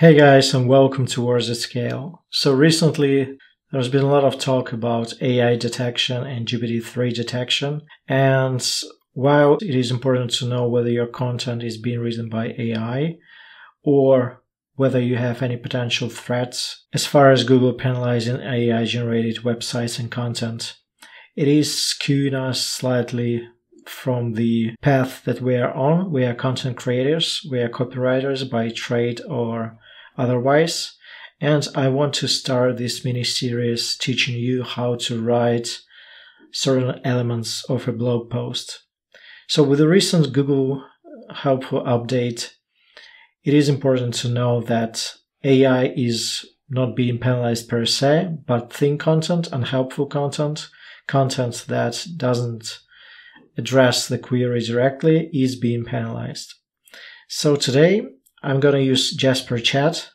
Hey guys, and welcome to Words at Scale. So recently, there's been a lot of talk about AI detection and GPT-3 detection. And while it is important to know whether your content is being written by AI or whether you have any potential threats as far as Google penalizing AI generated websites and content, it is skewing us slightly from the path that we are on. We are content creators, we are copywriters by trade or otherwise. And I want to start this mini series teaching you how to write certain elements of a blog post. So with the recent Google helpful update, it is important to know that AI is not being penalized per se, but thin content and helpful content, content that doesn't address the query directly is being penalized. So today I'm going to use Jasper Chat,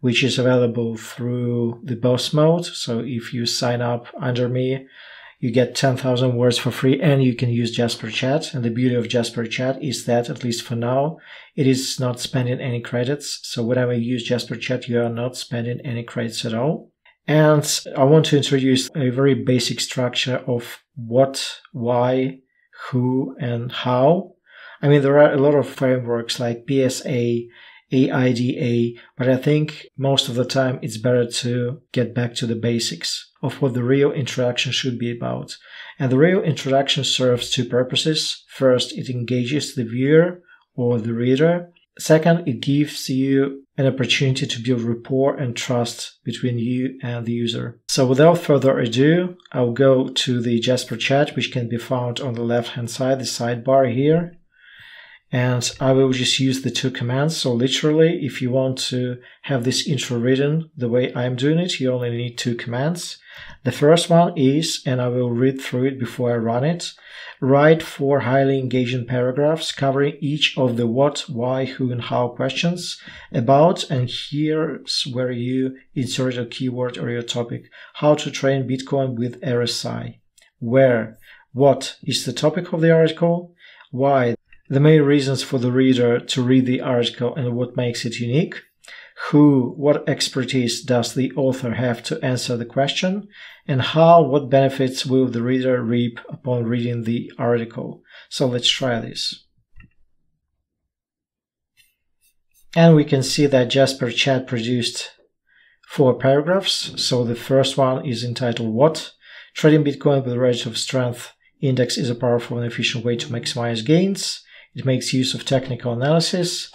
which is available through the boss mode. So if you sign up under me, you get 10,000 words for free and you can use Jasper Chat. And the beauty of Jasper Chat is that, at least for now, it is not spending any credits. So whenever you use Jasper Chat, you are not spending any credits at all. And I want to introduce a very basic structure of what, why, who, and how I mean, there are a lot of frameworks like PSA, AIDA, but I think most of the time it's better to get back to the basics of what the real interaction should be about. And the real interaction serves two purposes. First, it engages the viewer or the reader. Second, it gives you an opportunity to build rapport and trust between you and the user. So without further ado, I'll go to the Jasper chat, which can be found on the left hand side, the sidebar here and I will just use the two commands. So literally, if you want to have this intro written the way I'm doing it, you only need two commands. The first one is, and I will read through it before I run it, write four highly engaging paragraphs covering each of the what, why, who, and how questions about, and here's where you insert your keyword or your topic, how to train Bitcoin with RSI. Where, what is the topic of the article? Why, the main reasons for the reader to read the article and what makes it unique, who, what expertise does the author have to answer the question, and how, what benefits will the reader reap upon reading the article. So let's try this. And we can see that Jasper Chat produced four paragraphs. So the first one is entitled What? Trading Bitcoin with relative strength index is a powerful and efficient way to maximize gains. It makes use of technical analysis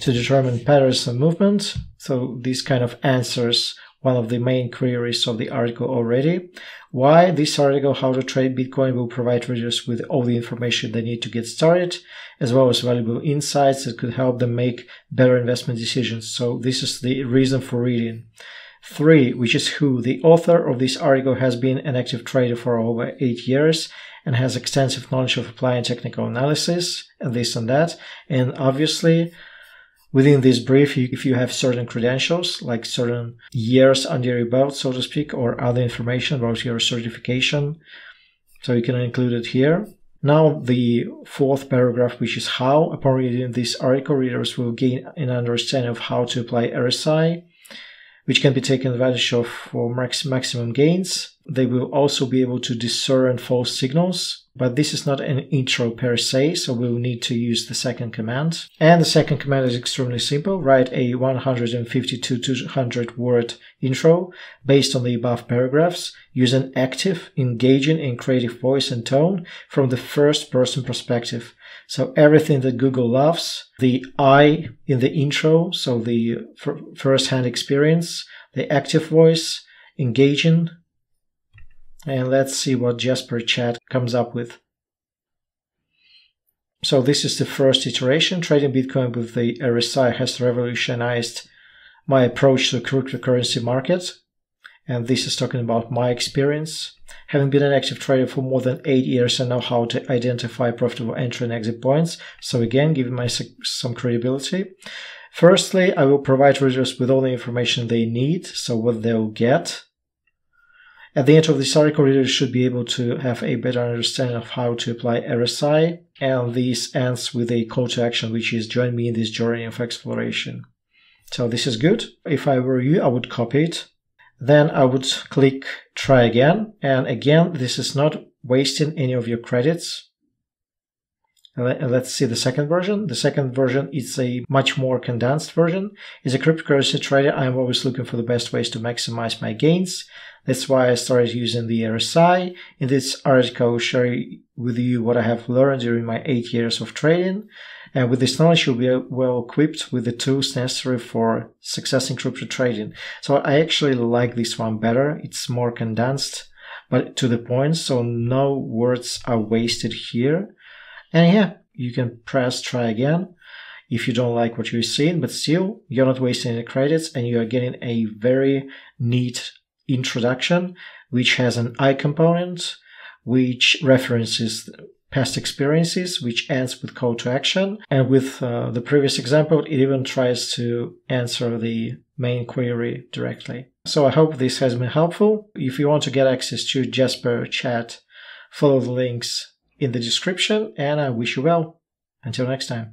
to determine patterns of movement. So this kind of answers one of the main queries of the article already. Why this article, How to Trade Bitcoin, will provide readers with all the information they need to get started, as well as valuable insights that could help them make better investment decisions. So this is the reason for reading. Three, which is who. The author of this article has been an active trader for over eight years and has extensive knowledge of applying technical analysis and this and that. And obviously, within this brief, if you have certain credentials, like certain years under your belt, so to speak, or other information about your certification, so you can include it here. Now, the fourth paragraph, which is how, upon reading this article, readers will gain an understanding of how to apply RSI, which can be taken advantage of for max- maximum gains. They will also be able to discern false signals, but this is not an intro per se, so we'll need to use the second command. And the second command is extremely simple. Write a 150 to 200 word intro based on the above paragraphs. Use an active, engaging, and creative voice and tone from the first person perspective. So everything that Google loves, the I in the intro, so the first hand experience, the active voice, engaging, and let's see what Jasper Chat comes up with. So this is the first iteration. Trading Bitcoin with the RSI has revolutionized my approach to cryptocurrency market. And this is talking about my experience. Having been an active trader for more than eight years, I know how to identify profitable entry and exit points. So again, giving my some credibility. Firstly, I will provide readers with all the information they need. So what they'll get at the end of this article, readers should be able to have a better understanding of how to apply RSI, and this ends with a call to action, which is join me in this journey of exploration. So this is good. If I were you, I would copy it. Then I would click try again. And again, this is not wasting any of your credits. Let's see the second version. The second version is a much more condensed version. As a cryptocurrency trader, I'm always looking for the best ways to maximize my gains. That's why I started using the RSI. In this article, I will share with you what I have learned during my eight years of trading. And with this knowledge, you'll be well equipped with the tools necessary for success in crypto trading. So I actually like this one better. It's more condensed, but to the point. So no words are wasted here. And yeah, you can press try again if you don't like what you're seeing, but still you're not wasting any credits and you are getting a very neat introduction, which has an I component, which references past experiences, which ends with call to action. And with uh, the previous example, it even tries to answer the main query directly. So I hope this has been helpful. If you want to get access to Jasper chat, follow the links in the description, and I wish you well. Until next time.